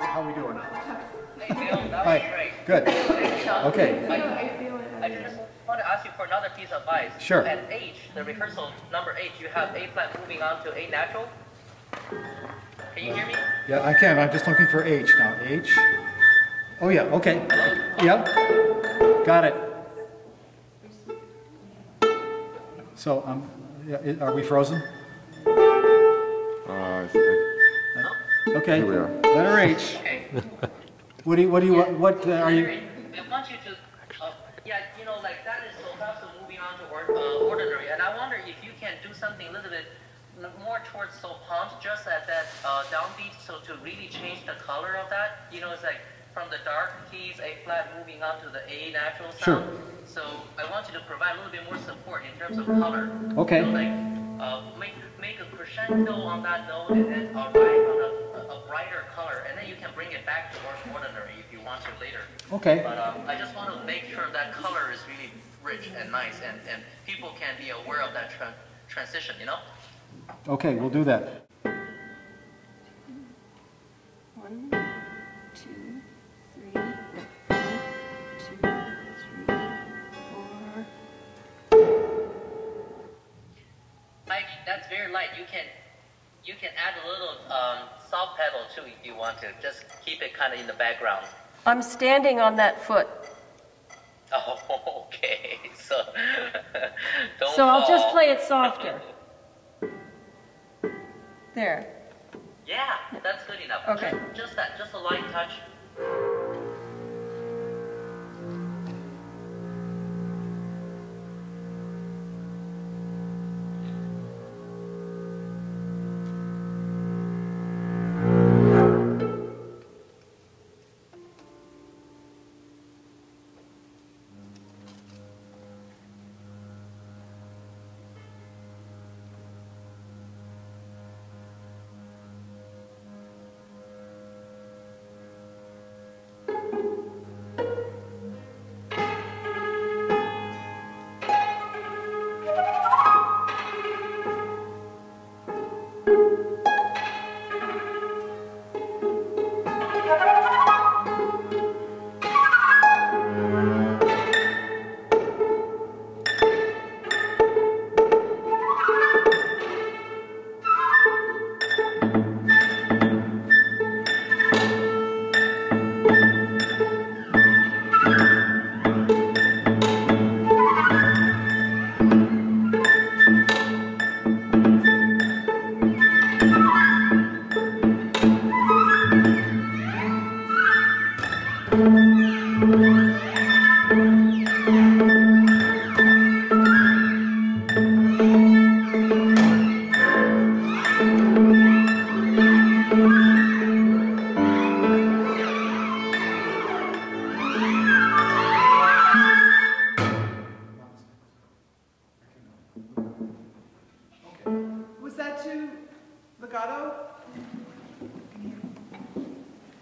how we, how we doing? Hey, Bill, that was Hi, good. Okay. I, I just want to ask you for another piece of advice. Sure. At H, the rehearsal number H, you have A flat moving on to A natural. Can you hear me? Yeah, I can, I'm just looking for H now, H. Oh, yeah, okay. Yep, got it. So, um, yeah, are we frozen? Uh, I think- Okay, Here we are. letter H. Okay. What do you, what do you, what- what uh, are you, I want you to, uh, yeah, you know, like that is so fast, moving on to or, uh, ordinary. And I wonder if you can do something a little bit more towards sul pont, just at that uh, downbeat, so to really change the color of that. You know, it's like from the dark keys, A flat moving on to the A natural Sure. sound. So I want you to provide a little bit more support in terms of color. Okay. You know, like uh, make make a crescendo on that note and then arrive on a, a brighter color, and then you can bring it back to more ordinary if you want to later. okay, But um, I just want to make sure that color is really rich and nice, and, and people can be aware of that tran transition, you know? okay, we'll do that. One, two, three, one, two, three, four. Mike, that's very light. You can you can add a little um, soft pedal too if you want to. Just keep it kind of in the background. I'm standing on that foot, Oh, okay. So don't so I'll just play it softer. There. Yeah, that's good enough. Okay. Just, just that, just a light touch.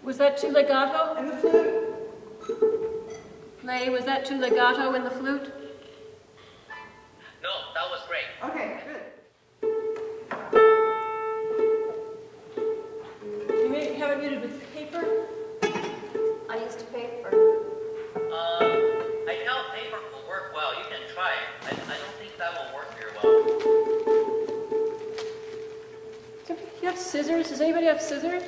Was that too legato? And the flute? Lei, was that too legato in the flute? No, that was great. Okay, good. You may have it muted with paper. I used paper. Um, I doubt paper will work well. You can try it. I, I don't think that will work very well. Do You have scissors? Does anybody have scissors?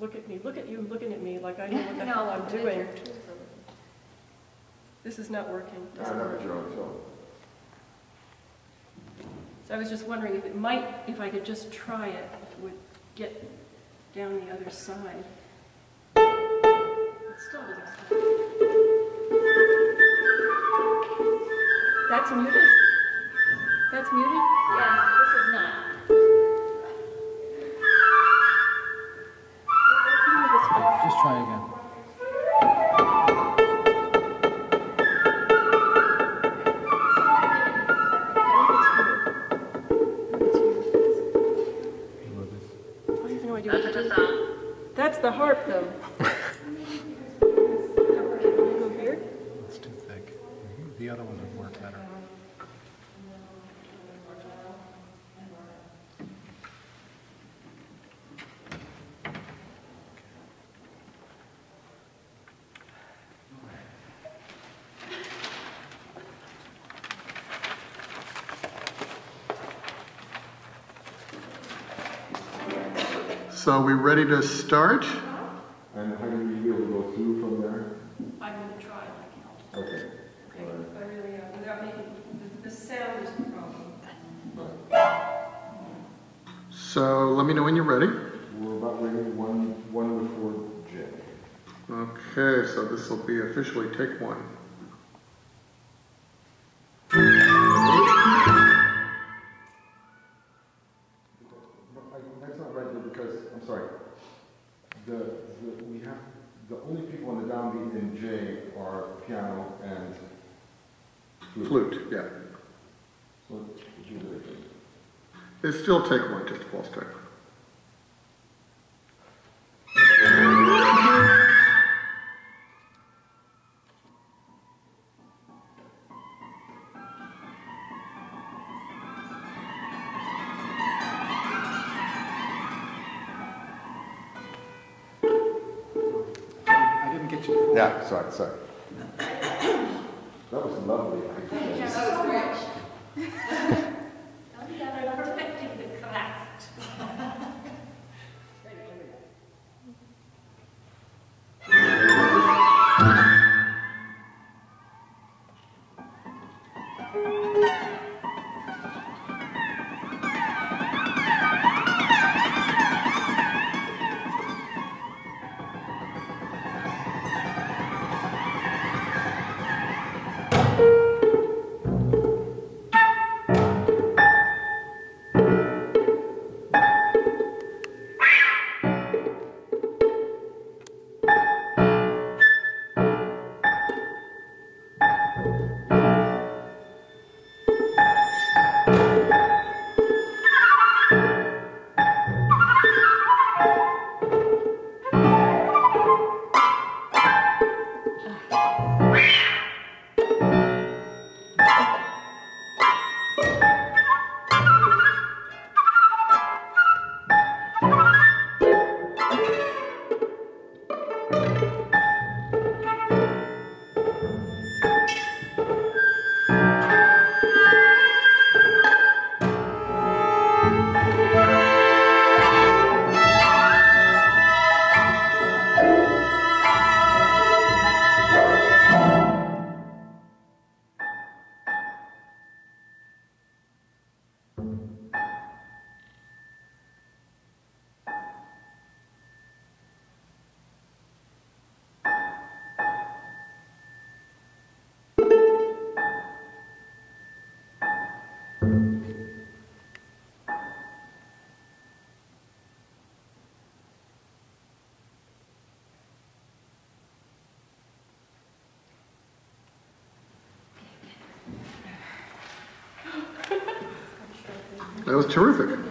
Look at me, look at you looking at me like I know what the hell I'm doing. This is not working, doesn't work. So I was just wondering if it might, if I could just try it, if it would get down the other side. It still doesn't sound. That's muted? That's muted? Yeah, So are we ready to start? And how do you be able to go through from there? I'm gonna try, I can't. Okay. I really am, without making, the, the sound is the problem. So let me know when you're ready. We're about ready, one, one before J. Okay, so this will be officially take one. Flute. Yeah. So let's do that again. Still take one, just a false take. I didn't get you. Yeah, sorry, sorry. That was lovely. That was terrific.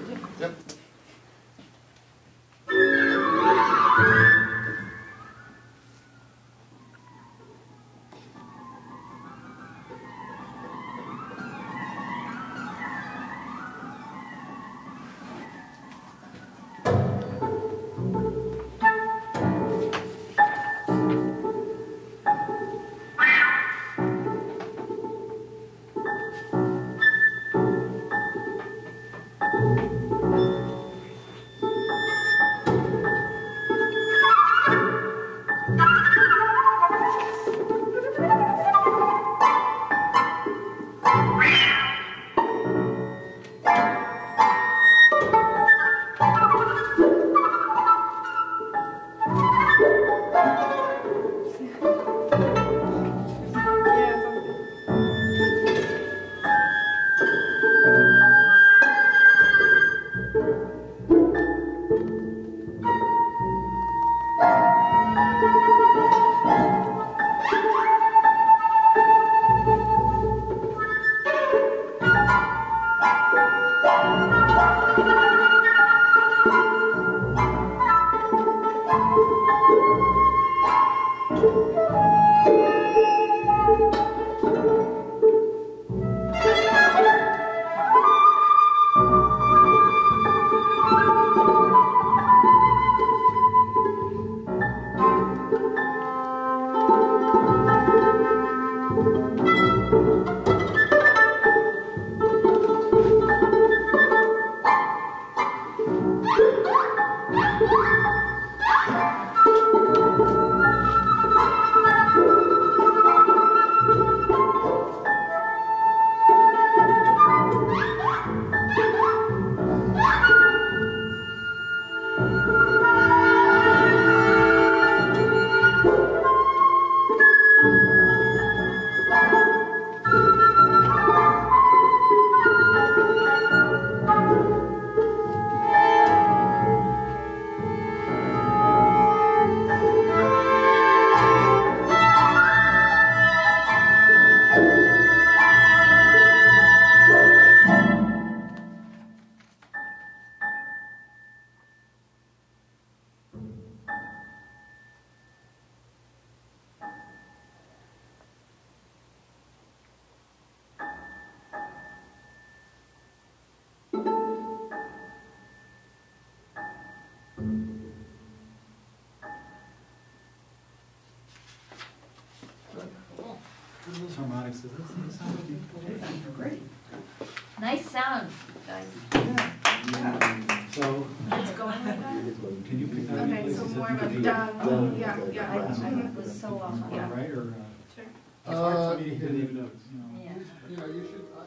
harmonics, does that doesn't sound you? Great. Nice sound, guys. Yeah. So, It's going like that? can you pick that? Okay, so more of a yeah, um, yeah, I, I was so awesome yeah. Right, or, uh, Sure. it's hard for me to hear uh, the notes, you know? Yeah. Yeah, you should, I,